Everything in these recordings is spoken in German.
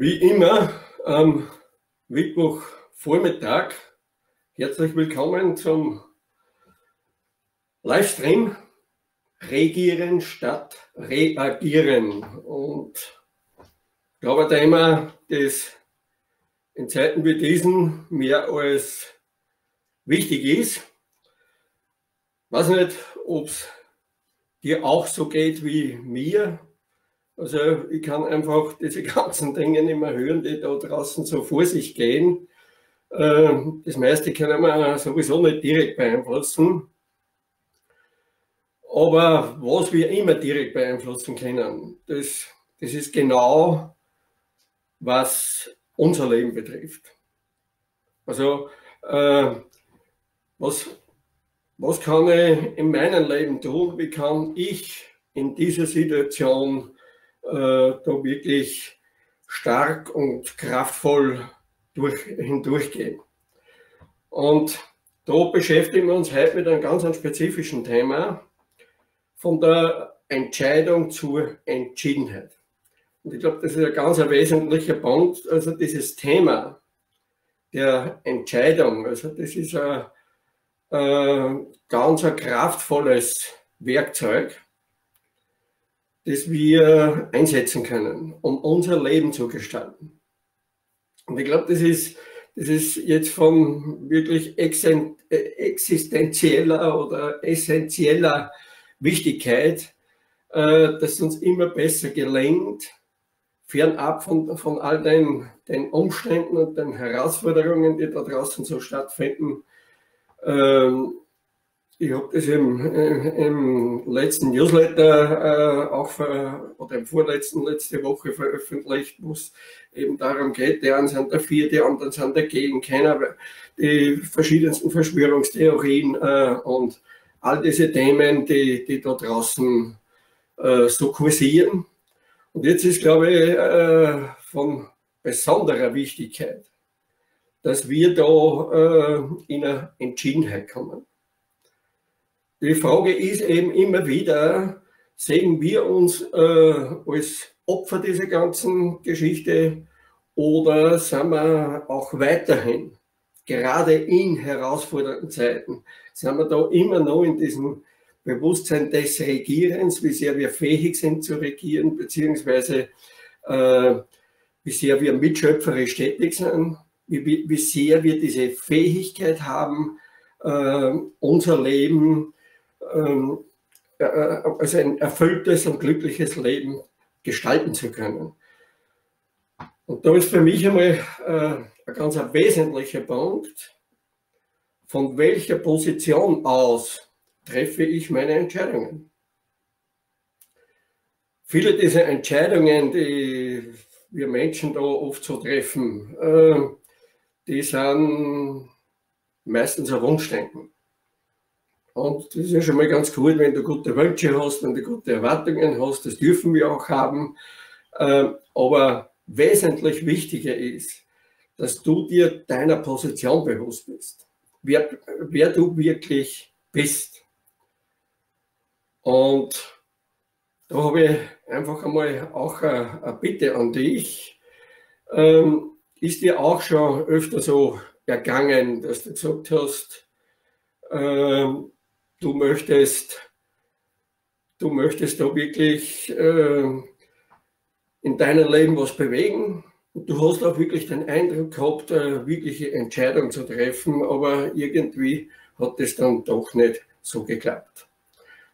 Wie immer am Mittwochvormittag herzlich willkommen zum Livestream Regieren statt Reagieren. Und ich glaube, ein Thema, das in Zeiten wie diesen mehr als wichtig ist. Ich weiß nicht, ob es dir auch so geht wie mir. Also ich kann einfach diese ganzen Dinge nicht mehr hören, die da draußen so vor sich gehen. Ähm, das meiste können wir sowieso nicht direkt beeinflussen. Aber was wir immer direkt beeinflussen können, das, das ist genau, was unser Leben betrifft. Also, äh, was, was kann ich in meinem Leben tun? Wie kann ich in dieser Situation da wirklich stark und kraftvoll durch, hindurchgehen. Und da beschäftigen wir uns heute mit einem ganz spezifischen Thema, von der Entscheidung zur Entschiedenheit. Und ich glaube, das ist ein ganz wesentlicher Punkt, also dieses Thema der Entscheidung. Also das ist ein, ein ganz ein kraftvolles Werkzeug, das wir einsetzen können, um unser Leben zu gestalten. Und ich glaube, das ist, das ist jetzt von wirklich existenzieller oder essentieller Wichtigkeit, äh, dass uns immer besser gelingt, fernab von, von all den, den Umständen und den Herausforderungen, die da draußen so stattfinden, ähm, ich habe das im, äh, im letzten Newsletter äh, auch für, oder im vorletzten letzte Woche veröffentlicht, wo es eben darum geht, die einen sind dafür, die anderen sind dagegen, keiner die verschiedensten Verschwörungstheorien äh, und all diese Themen, die, die da draußen äh, so kursieren. Und jetzt ist, glaube ich, äh, von besonderer Wichtigkeit, dass wir da äh, in eine Entschiedenheit kommen. Die Frage ist eben immer wieder, sehen wir uns äh, als Opfer dieser ganzen Geschichte oder sind wir auch weiterhin, gerade in herausfordernden Zeiten, sind wir da immer noch in diesem Bewusstsein des Regierens, wie sehr wir fähig sind zu regieren, beziehungsweise äh, wie sehr wir mitschöpferisch tätig sind, wie, wie sehr wir diese Fähigkeit haben, äh, unser Leben ähm, äh, also ein erfülltes und glückliches Leben gestalten zu können. Und da ist für mich einmal äh, ein ganz wesentlicher Punkt, von welcher Position aus treffe ich meine Entscheidungen. Viele dieser Entscheidungen, die wir Menschen da oft so treffen, äh, die sind meistens ein Wunschdenken. Und das ist ja schon mal ganz cool, wenn du gute Wünsche hast, wenn du gute Erwartungen hast, das dürfen wir auch haben. Ähm, aber wesentlich wichtiger ist, dass du dir deiner Position bewusst bist, wer, wer du wirklich bist. Und da habe ich einfach einmal auch eine, Bitte an dich. Ähm, ist dir auch schon öfter so ergangen, dass du gesagt hast, ähm, du möchtest, du möchtest da wirklich äh, in deinem Leben was bewegen. Du hast auch wirklich den Eindruck gehabt, eine wirkliche Entscheidung zu treffen, aber irgendwie hat es dann doch nicht so geklappt.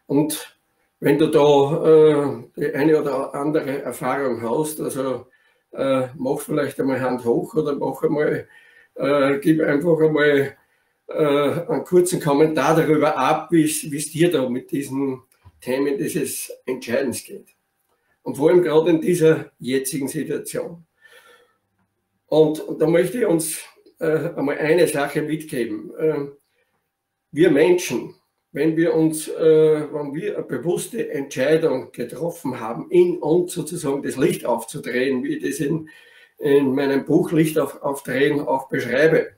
Und wenn du da äh, die eine oder andere Erfahrung hast, also äh, mach vielleicht einmal Hand hoch oder mach einmal, äh, gib einfach einmal äh, einen kurzen Kommentar darüber ab, wie es dir da mit diesen Themen dieses Entscheidens geht. Und vor allem gerade in dieser jetzigen Situation. Und, und da möchte ich uns äh, einmal eine Sache mitgeben. Äh, wir Menschen, wenn wir uns, äh, wenn wir eine bewusste Entscheidung getroffen haben, in uns sozusagen das Licht aufzudrehen, wie ich das in, in meinem Buch Licht auf, aufdrehen auch beschreibe,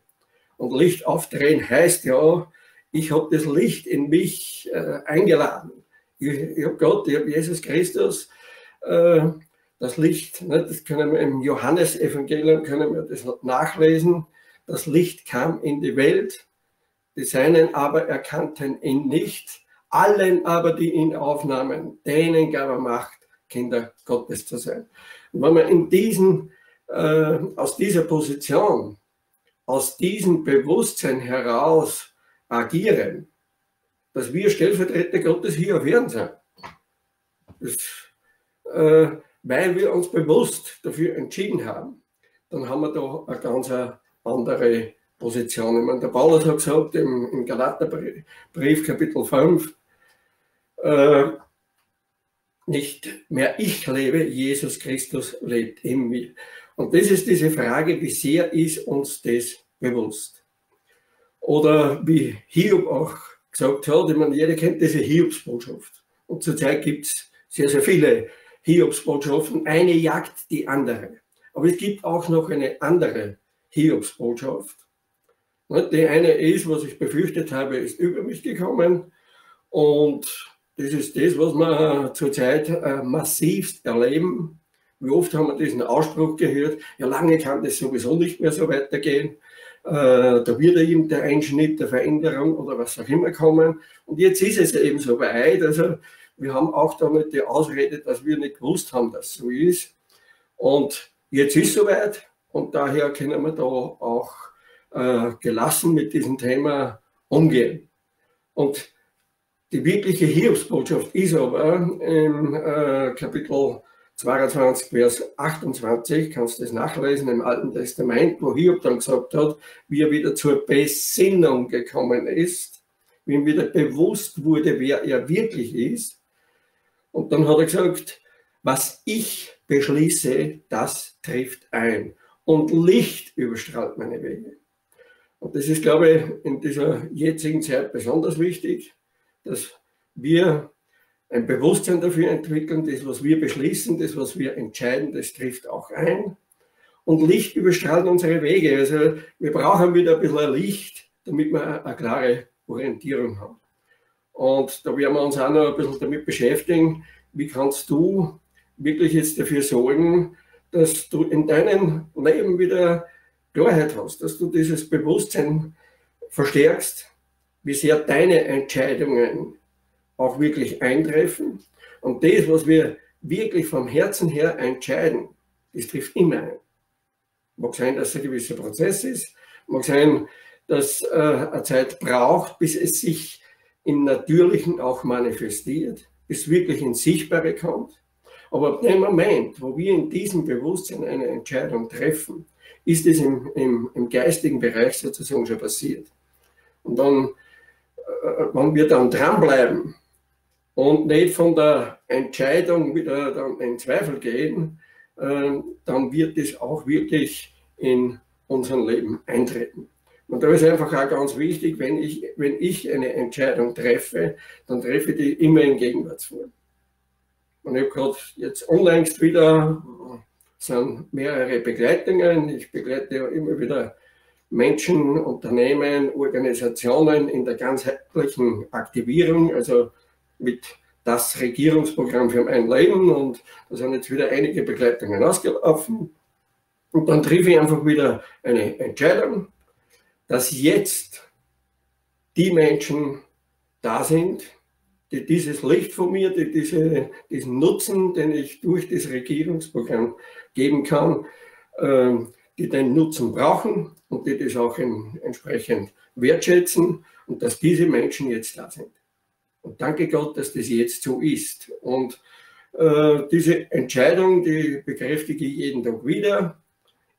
und Licht aufdrehen heißt ja, ich habe das Licht in mich äh, eingeladen. Ich, ich habe Gott, ich habe Jesus Christus äh, das Licht, ne, das können wir im Johannesevangelium können wir das nachlesen. Das Licht kam in die Welt, die Seinen aber erkannten ihn nicht. Allen aber, die ihn aufnahmen, denen gab er Macht, Kinder Gottes zu sein. Und wenn wir in diesen, äh, aus dieser Position, aus diesem Bewusstsein heraus agieren, dass wir Stellvertreter Gottes hier auf Erden sind, das, äh, weil wir uns bewusst dafür entschieden haben, dann haben wir da eine ganz andere Position. Ich meine, der Paulus hat gesagt im, im Galaterbrief, Kapitel 5, äh, nicht mehr ich lebe, Jesus Christus lebt in mir. Und das ist diese Frage, wie sehr ist uns das bewusst? Oder wie Hiob auch gesagt hat, ich meine, jeder kennt diese Hiobsbotschaft. Und zurzeit gibt es sehr, sehr viele Hiobsbotschaften. Eine jagt die andere. Aber es gibt auch noch eine andere Hiobsbotschaft. Die eine ist, was ich befürchtet habe, ist über mich gekommen. Und das ist das, was wir zurzeit äh, massivst erleben. Wie oft haben wir diesen Ausspruch gehört, ja lange kann das sowieso nicht mehr so weitergehen. Äh, da wird eben der Einschnitt der Veränderung oder was auch immer kommen. Und jetzt ist es eben so weit. Also wir haben auch damit die Ausrede, dass wir nicht gewusst haben, dass so ist. Und jetzt ist es soweit. Und daher können wir da auch äh, gelassen mit diesem Thema umgehen. Und die wirkliche Hiobsbotschaft ist aber im äh, Kapitel 22, Vers 28, kannst du das nachlesen im Alten Testament, wo Hiob dann gesagt hat, wie er wieder zur Besinnung gekommen ist, wie ihm wieder bewusst wurde, wer er wirklich ist. Und dann hat er gesagt, was ich beschließe, das trifft ein. Und Licht überstrahlt meine Wege. Und das ist, glaube ich, in dieser jetzigen Zeit besonders wichtig, dass wir ein Bewusstsein dafür entwickeln, das, was wir beschließen, das, was wir entscheiden, das trifft auch ein. Und Licht überstrahlt unsere Wege. Also wir brauchen wieder ein bisschen Licht, damit wir eine klare Orientierung haben. Und da werden wir uns auch noch ein bisschen damit beschäftigen, wie kannst du wirklich jetzt dafür sorgen, dass du in deinem Leben wieder Klarheit hast, dass du dieses Bewusstsein verstärkst, wie sehr deine Entscheidungen auch wirklich eintreffen. Und das, was wir wirklich vom Herzen her entscheiden, das trifft immer ein. Mag sein, dass es ein gewisser Prozess ist, mag sein, dass äh, eine Zeit braucht, bis es sich im Natürlichen auch manifestiert, bis wirklich ins Sichtbare kommt. Aber ab dem Moment, wo wir in diesem Bewusstsein eine Entscheidung treffen, ist es im, im, im geistigen Bereich sozusagen schon passiert. Und dann, äh, wenn wir dann dranbleiben und nicht von der Entscheidung wieder dann in Zweifel gehen, äh, dann wird es auch wirklich in unserem Leben eintreten. Und da ist einfach auch ganz wichtig, wenn ich, wenn ich eine Entscheidung treffe, dann treffe ich die immer in Gegenwartsform. Und ich habe gerade jetzt unlängst wieder, sind mehrere Begleitungen. Ich begleite ja immer wieder Menschen, Unternehmen, Organisationen in der ganzheitlichen Aktivierung, also mit das Regierungsprogramm für mein Leben. Und da sind jetzt wieder einige Begleitungen ausgelaufen. Und dann treffe ich einfach wieder eine Entscheidung, dass jetzt die Menschen da sind, die dieses Licht von mir, die diese, diesen Nutzen, den ich durch das Regierungsprogramm geben kann, äh, die den Nutzen brauchen und die das auch in, entsprechend wertschätzen und dass diese Menschen jetzt da sind. Und danke Gott, dass das jetzt so ist. Und äh, diese Entscheidung, die bekräftige ich jeden Tag wieder.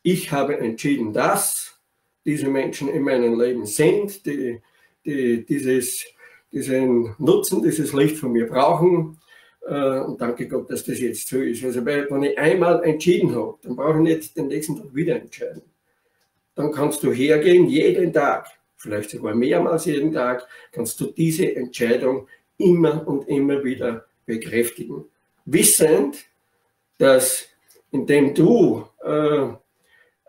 Ich habe entschieden, dass diese Menschen in meinem Leben sind, die, die dieses diesen Nutzen, dieses Licht von mir brauchen. Äh, und danke Gott, dass das jetzt so ist. Also, wenn ich einmal entschieden habe, dann brauche ich nicht den nächsten Tag wieder entscheiden. Dann kannst du hergehen, jeden Tag, vielleicht sogar mehrmals jeden Tag, kannst du diese Entscheidung immer und immer wieder bekräftigen. Wissend, dass indem du äh,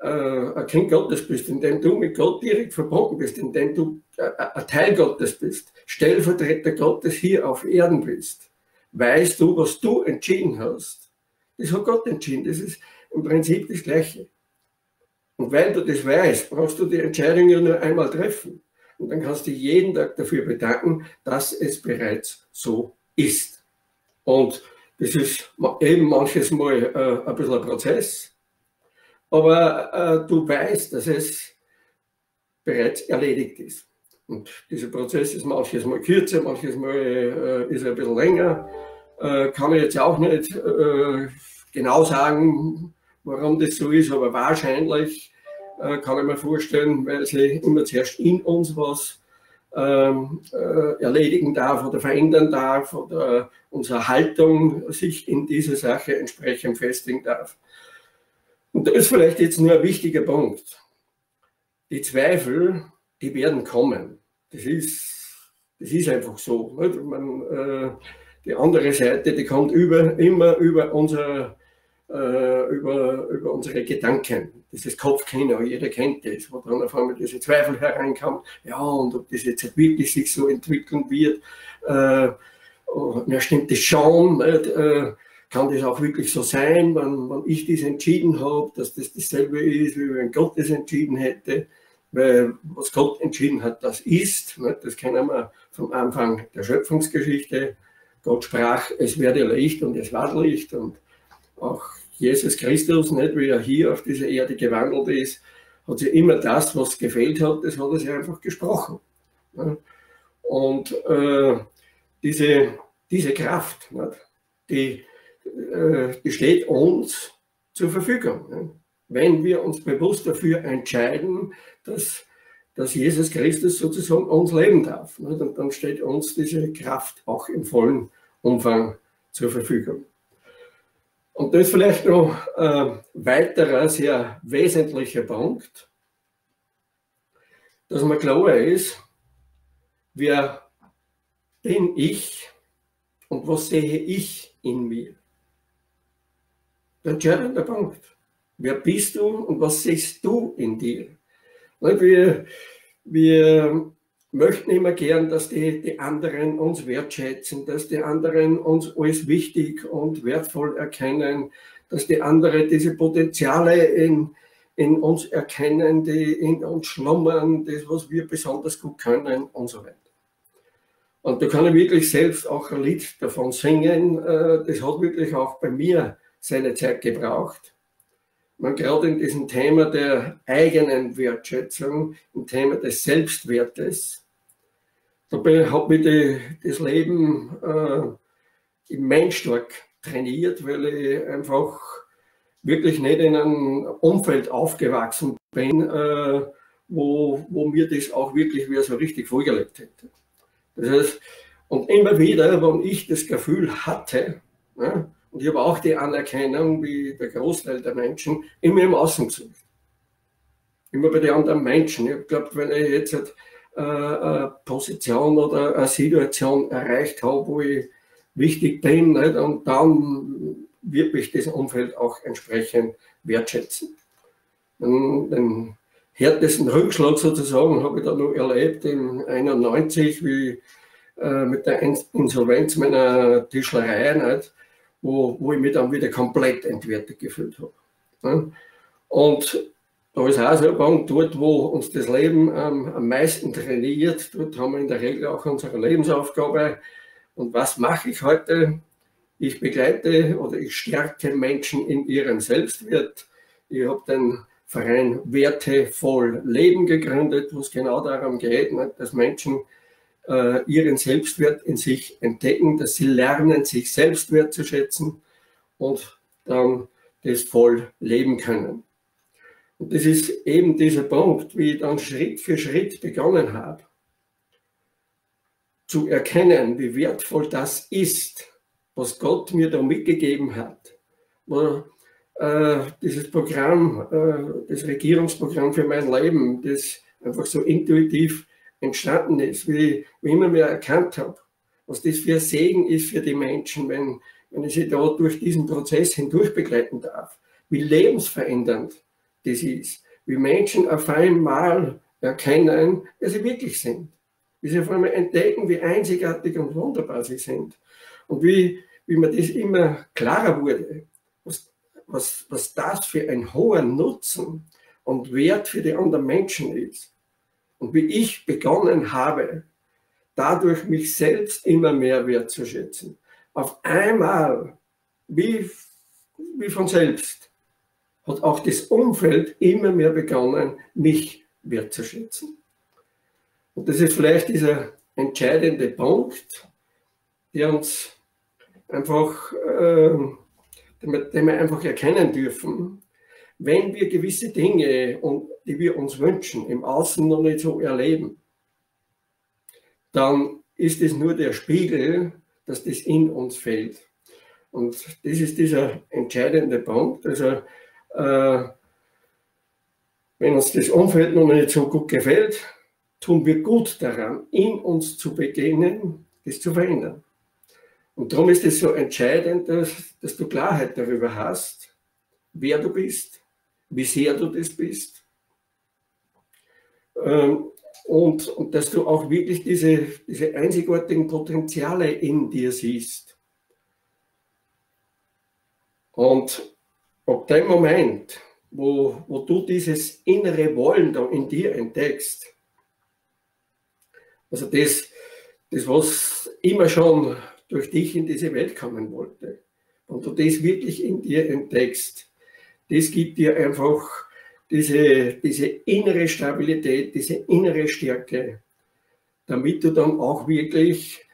äh, ein Kind Gottes bist, indem du mit Gott direkt verbunden bist, indem du äh, ein Teil Gottes bist, Stellvertreter Gottes hier auf Erden bist, weißt du, was du entschieden hast, Das hat Gott entschieden. Das ist im Prinzip das Gleiche. Und weil du das weißt, brauchst du die Entscheidung ja nur einmal treffen. Und dann kannst du jeden Tag dafür bedanken, dass es bereits so ist. Und das ist eben manches Mal äh, ein bisschen ein Prozess. Aber äh, du weißt, dass es bereits erledigt ist. Und dieser Prozess ist manches Mal kürzer, manches Mal äh, ist er ein bisschen länger. Äh, kann ich jetzt auch nicht äh, genau sagen, warum das so ist, aber wahrscheinlich kann ich mir vorstellen, weil sie immer zuerst in uns was ähm, äh, erledigen darf oder verändern darf oder unsere Haltung sich in dieser Sache entsprechend festigen darf. Und das ist vielleicht jetzt nur ein wichtiger Punkt. Die Zweifel, die werden kommen. Das ist, das ist einfach so. Man, äh, die andere Seite, die kommt über, immer über, unser, äh, über, über unsere Gedanken. Dieses Kopfkino, jeder kennt das, wo dann auf einmal diese Zweifel hereinkommen. Ja, und ob das jetzt wirklich sich so entwickeln wird. Äh, oh, ja, stimmt das schon? Äh, kann das auch wirklich so sein, wenn, wenn ich das entschieden habe, dass das dasselbe ist, wie wenn Gott das entschieden hätte. Weil was Gott entschieden hat, das ist. Das kennen wir vom Anfang der Schöpfungsgeschichte. Gott sprach, es werde Licht und es war Licht. Und auch Jesus Christus, nicht, wie er hier auf dieser Erde gewandelt ist, hat sich immer das, was gefehlt hat, das hat er sich einfach gesprochen. Und äh, diese, diese Kraft, nicht, die äh, die steht uns zur Verfügung. Wenn wir uns bewusst dafür entscheiden, dass, dass Jesus Christus sozusagen uns leben darf, dann, dann steht uns diese Kraft auch im vollen Umfang zur Verfügung. Und das ist vielleicht noch ein weiterer sehr wesentlicher Punkt, dass mir klar ist, wer bin ich und was sehe ich in mir der entscheidende Punkt. Wer bist du und was siehst du in dir? Wir, wir möchten immer gern, dass die, die anderen uns wertschätzen, dass die anderen uns als wichtig und wertvoll erkennen, dass die anderen diese Potenziale in, in uns erkennen, die in uns schlummern, das, was wir besonders gut können und so weiter. Und da kann ich wirklich selbst auch ein Lied davon singen. Äh, das hat wirklich auch bei mir seine Zeit gebraucht. Man gerade in diesem Thema der eigenen Wertschätzung, im Thema des Selbstwertes, da hat mich die, das Leben äh, immens stark trainiert, weil ich einfach wirklich nicht in einem Umfeld aufgewachsen bin, äh, wo, wo mir das auch wirklich wieder so richtig vorgelegt hätte. Das heißt, und immer wieder, wenn ich das Gefühl hatte, ja, und ich habe auch die Anerkennung, wie der Großteil der Menschen, immer im Außen gesucht. Immer bei den anderen Menschen. Ich glaube, wenn ich jetzt halt, äh, eine Position oder eine Situation erreicht habe, wo ich wichtig bin, nicht? und dann wird mich das Umfeld auch entsprechend wertschätzen. Den, den härtesten Rückschlag sozusagen habe ich da noch erlebt in 91, wie äh, mit der Insolvenz meiner Tischlerei. Nicht? Wo, wo ich mich dann wieder komplett entwertet gefühlt habe. Und da ist auch so Punkt, dort, wo uns das Leben ähm, am meisten trainiert, dort haben wir in der Regel auch unsere Lebensaufgabe. Und was mache ich heute? Ich begleite oder ich stärke Menschen in ihrem Selbstwert. Ich habe den Verein Wertevoll Leben gegründet, wo es genau darum geht, dass Menschen äh, ihren Selbstwert in sich entdecken, dass sie lernen, sich selbst wertzuschätzen und dann das voll leben können. Und das ist eben dieser Punkt, wie ich dann Schritt für Schritt begonnen habe, zu erkennen, wie wertvoll das ist, was Gott mir da mitgegeben hat. Wo, äh, dieses Programm, äh, das Regierungsprogramm für mein Leben, das einfach so intuitiv entstanden ist, wie, wie immer mehr erkannt habe, was das für ein Segen ist für die Menschen, wenn, wenn ich sie da durch diesen Prozess hindurch begleiten darf. Wie lebensverändernd das ist. Wie Menschen auf einmal erkennen, wer sie wirklich sind. Wie sie auf einmal entdecken, wie einzigartig und wunderbar sie sind. Und wie, wie mir das immer klarer wurde, was was, was das für ein hoher Nutzen und Wert für die anderen Menschen ist. Und wie ich begonnen habe, dadurch mich selbst immer mehr wertzuschätzen. Auf einmal, wie, wie von selbst, hat auch das Umfeld immer mehr begonnen, mich wertzuschätzen. Und das ist vielleicht dieser entscheidende Punkt, der uns einfach, äh, den wir einfach erkennen dürfen, wenn wir gewisse Dinge, die wir uns wünschen, im Außen noch nicht so erleben, dann ist es nur der Spiegel, dass das in uns fehlt. Und das ist dieser entscheidende Punkt. Also, äh, wenn uns das Umfeld noch nicht so gut gefällt, tun wir gut daran, in uns zu beginnen, das zu verändern. Und darum ist es so entscheidend, dass, dass du Klarheit darüber hast, wer du bist, wie sehr du das bist. Ähm, und, und dass du auch wirklich diese, diese einzigartigen Potenziale in dir siehst. Und ab dem Moment, wo, wo du dieses innere Wollen da in dir entdeckst, also das, das, was immer schon durch dich in diese Welt kommen wollte, und du das wirklich in dir entdeckst, das gibt dir einfach diese, diese innere Stabilität, diese innere Stärke, damit du dann auch wirklich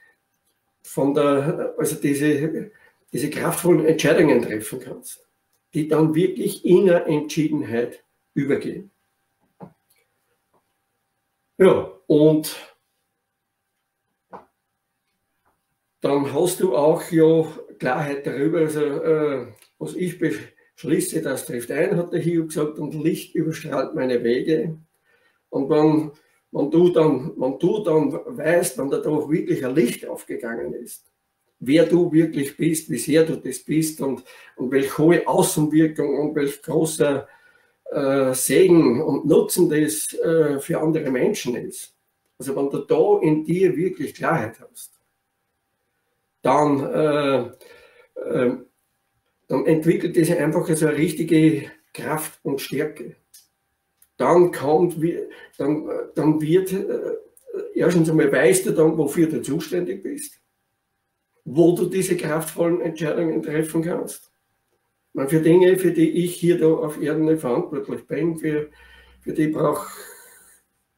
von der, also diese, diese kraftvollen Entscheidungen treffen kannst, die dann wirklich in der Entschiedenheit übergehen. Ja, und dann hast du auch ja Klarheit darüber, also äh, was ich beschließe, das trifft ein, hat der Hiob gesagt, und Licht überstrahlt meine Wege. Und wenn, wenn, du dann, wenn du dann weißt, wenn da doch wirklich ein Licht aufgegangen ist, wer du wirklich bist, wie sehr du das bist und, und welche hohe Außenwirkung und welch großer äh, Segen und Nutzen das äh, für andere Menschen ist. Also wenn du da in dir wirklich Klarheit hast, dann, äh, äh, dann entwickelt es einfach so eine richtige Kraft und Stärke. Dann kommt, dann, dann wird, äh, erstens einmal weißt du dann, wofür du zuständig bist, wo du diese kraftvollen Entscheidungen treffen kannst. Man, für Dinge, für die ich hier da auf Erden verantwortlich bin, für, für die brauche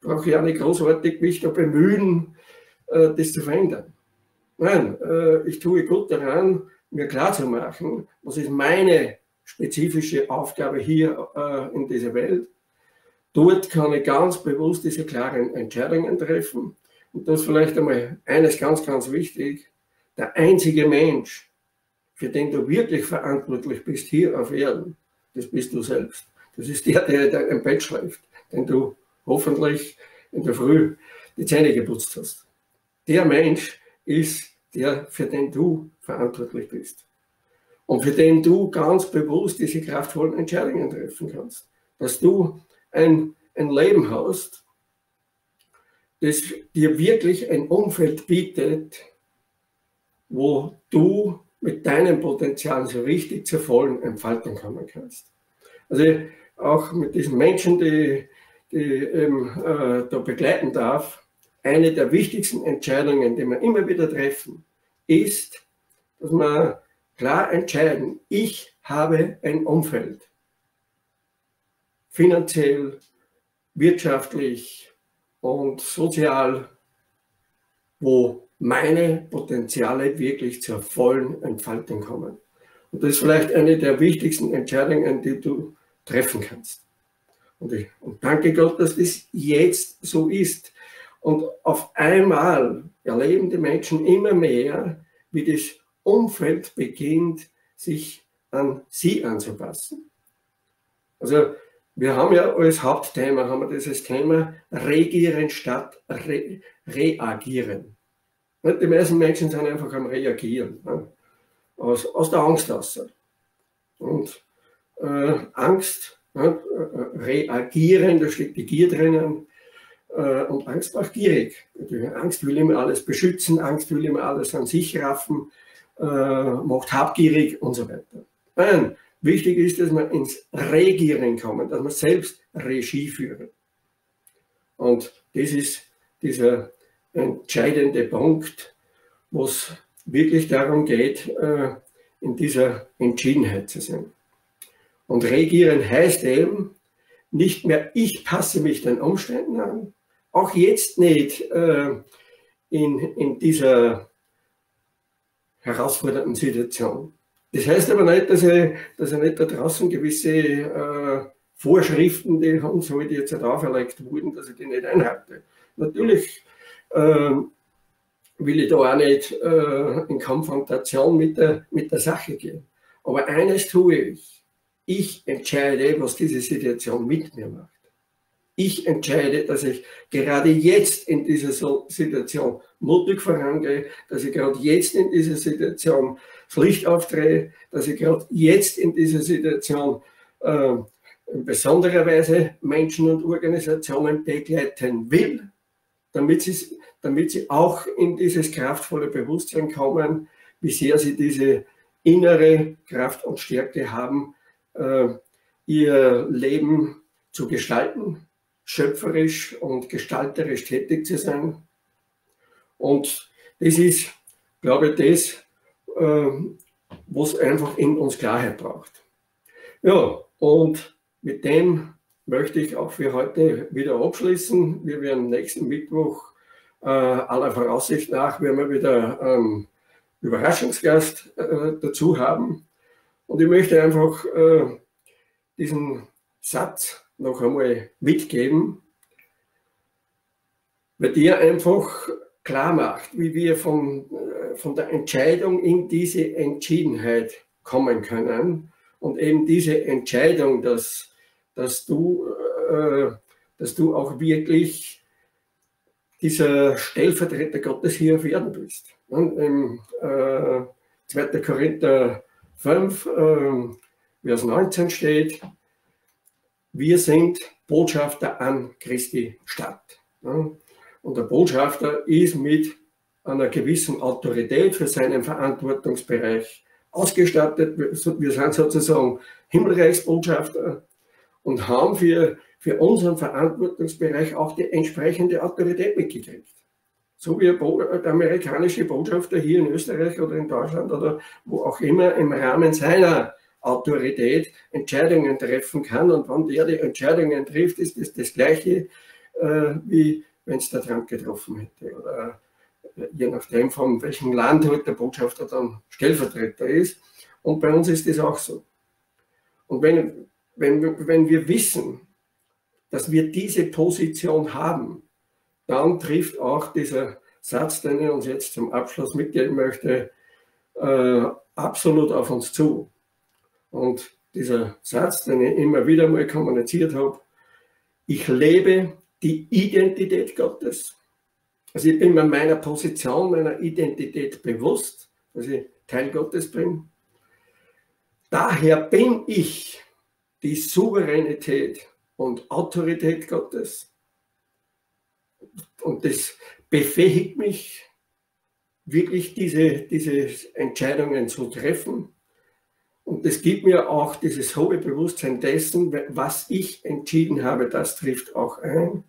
brauch ich auch nicht großartig mich da bemühen, äh, das zu verändern. Nein, äh, ich tue gut daran, mir klarzumachen, was ist meine spezifische Aufgabe hier äh, in dieser Welt. Dort kann ich ganz bewusst diese klaren Entscheidungen treffen. Und das vielleicht einmal eines ganz, ganz wichtig. Der einzige Mensch, für den du wirklich verantwortlich bist hier auf Erden, das bist du selbst. Das ist der, der, der im Bett schläft, den du hoffentlich in der Früh die Zähne geputzt hast. Der Mensch, ist der, für den du verantwortlich bist. Und für den du ganz bewusst diese kraftvollen Entscheidungen treffen kannst. Dass du ein, ein Leben hast, das dir wirklich ein Umfeld bietet, wo du mit deinem Potenzial so richtig zur vollen Entfaltung kommen kannst. Also auch mit diesen Menschen, die, die eben, äh, da begleiten darf, eine der wichtigsten Entscheidungen, die wir immer wieder treffen, ist, dass wir klar entscheiden, ich habe ein Umfeld. Finanziell, wirtschaftlich und sozial, wo meine Potenziale wirklich zur vollen Entfaltung kommen. Und das ist vielleicht eine der wichtigsten Entscheidungen, die du treffen kannst. Und ich und danke Gott, dass das jetzt so ist. Und auf einmal erleben die Menschen immer mehr, wie das Umfeld beginnt, sich an sie anzupassen. Also wir haben ja als Hauptthema haben wir dieses Thema regieren statt re reagieren. Die meisten Menschen sind einfach am Reagieren, aus, aus der Angst aus. Und äh, Angst, reagieren, da steckt die Gier drinnen, äh, und Angst macht gierig. Angst will immer alles beschützen, Angst will immer alles an sich raffen, äh, macht habgierig und so weiter. Nein, wichtig ist, dass wir ins Regieren kommen, dass wir selbst Regie führen. Und das ist dieser entscheidende Punkt, wo es wirklich darum geht, äh, in dieser Entschiedenheit zu sein. Und regieren heißt eben, nicht mehr ich passe mich den Umständen an, auch jetzt nicht äh, in, in dieser herausfordernden Situation. Das heißt aber nicht, dass er, dass er nicht da draußen gewisse äh, Vorschriften, die uns heute jetzt halt auferlegt wurden, dass ich die nicht einhalte. Natürlich äh, will ich da auch nicht äh, in Konfrontation mit der, mit der Sache gehen. Aber eines tue ich. Ich entscheide, was diese Situation mit mir macht. Ich entscheide, dass ich gerade jetzt in dieser Situation mutig vorangehe, dass ich gerade jetzt in dieser Situation das Licht aufdrehe, dass ich gerade jetzt in dieser Situation äh, in besonderer Weise Menschen und Organisationen begleiten will, damit sie, damit sie auch in dieses kraftvolle Bewusstsein kommen, wie sehr sie diese innere Kraft und Stärke haben, äh, ihr Leben zu gestalten, schöpferisch und gestalterisch tätig zu sein. Und das ist, glaube ich, das, äh, was einfach in uns Klarheit braucht. Ja, und mit dem möchte ich auch für heute wieder abschließen. Wir werden nächsten Mittwoch äh, aller Voraussicht nach werden wir wieder ähm, Überraschungsgast äh, dazu haben. Und ich möchte einfach äh, diesen Satz noch einmal mitgeben, weil der einfach klar macht, wie wir von, äh, von der Entscheidung in diese Entschiedenheit kommen können und eben diese Entscheidung, dass, dass, du, äh, dass du auch wirklich dieser Stellvertreter Gottes hier auf Erden bist. Und Im äh, 2. Korinther 5, äh, Vers 19 steht, wir sind Botschafter an Christi Stadt. Und der Botschafter ist mit einer gewissen Autorität für seinen Verantwortungsbereich ausgestattet. Wir sind sozusagen Himmelreichsbotschafter und haben für, für unseren Verantwortungsbereich auch die entsprechende Autorität mitgekriegt. So wie der amerikanische Botschafter hier in Österreich oder in Deutschland oder wo auch immer im Rahmen seiner Autorität Entscheidungen treffen kann. Und wenn der die Entscheidungen trifft, ist das das Gleiche, äh, wie wenn es der Trump getroffen hätte. Oder äh, je nachdem, von welchem Land halt der Botschafter dann Stellvertreter ist. Und bei uns ist das auch so. Und wenn, wenn, wenn wir wissen, dass wir diese Position haben, dann trifft auch dieser Satz, den ich uns jetzt zum Abschluss mitgeben möchte, äh, absolut auf uns zu. Und dieser Satz, den ich immer wieder mal kommuniziert habe, ich lebe die Identität Gottes. Also ich bin mir meiner Position, meiner Identität bewusst, dass ich Teil Gottes bin. Daher bin ich die Souveränität und Autorität Gottes. Und das befähigt mich, wirklich diese, diese Entscheidungen zu treffen und es gibt mir auch dieses hohe Bewusstsein dessen, was ich entschieden habe, das trifft auch ein.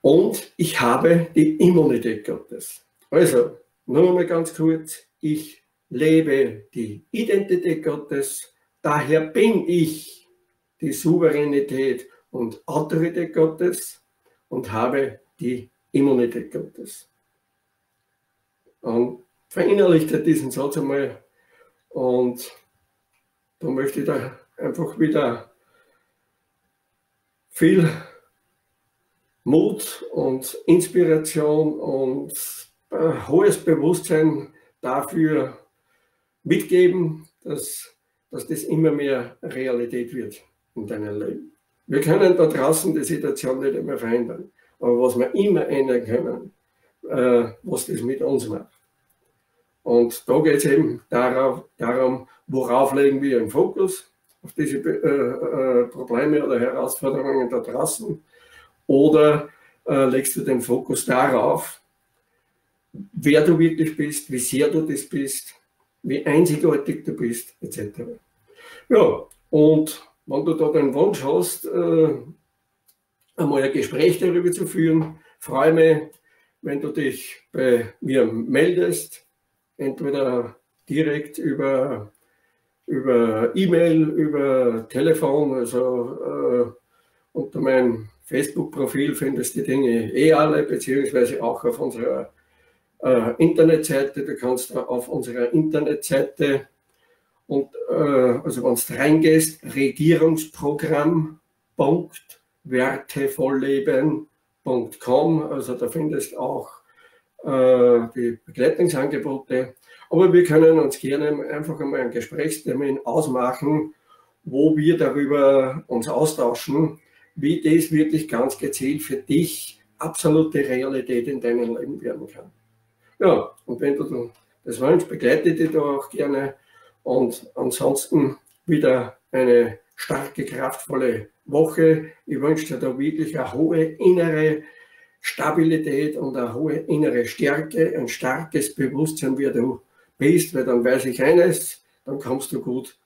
Und ich habe die Immunität Gottes. Also, nur mal ganz kurz, ich lebe die Identität Gottes, daher bin ich die Souveränität und Autorität Gottes und habe die Immunität Gottes. Und verinnerlicht diesen Satz einmal und da möchte ich da einfach wieder viel Mut und Inspiration und äh, hohes Bewusstsein dafür mitgeben, dass, dass das immer mehr Realität wird in deinem Leben. Wir können da draußen die Situation nicht mehr verändern, aber was wir immer ändern können, äh, was das mit uns macht. Und da geht es eben darauf, darum, worauf legen wir den Fokus, auf diese äh, äh, Probleme oder Herausforderungen da draußen, oder äh, legst du den Fokus darauf, wer du wirklich bist, wie sehr du das bist wie einzigartig du bist, etc. Ja, und wenn du da den Wunsch hast, äh, einmal ein Gespräch darüber zu führen, freue mich, wenn du dich bei mir meldest, entweder direkt über über E-Mail, über Telefon, also äh, unter meinem Facebook-Profil findest du die Dinge eh alle, beziehungsweise auch auf unserer äh, Internetseite. Du kannst auf unserer Internetseite und äh, also wenn du reingehst, Regierungsprogramm.wertevollleben.com, also da findest du auch die Begleitungsangebote. Aber wir können uns gerne einfach einmal einen Gesprächstermin ausmachen, wo wir darüber uns austauschen, wie das wirklich ganz gezielt für dich absolute Realität in deinem Leben werden kann. Ja, und wenn du das wünschst, begleite dich da auch gerne. Und ansonsten wieder eine starke, kraftvolle Woche. Ich wünsche dir da wirklich eine hohe innere Stabilität und eine hohe innere Stärke, ein starkes Bewusstsein, wie du bist, weil dann weiß ich eines, dann kommst du gut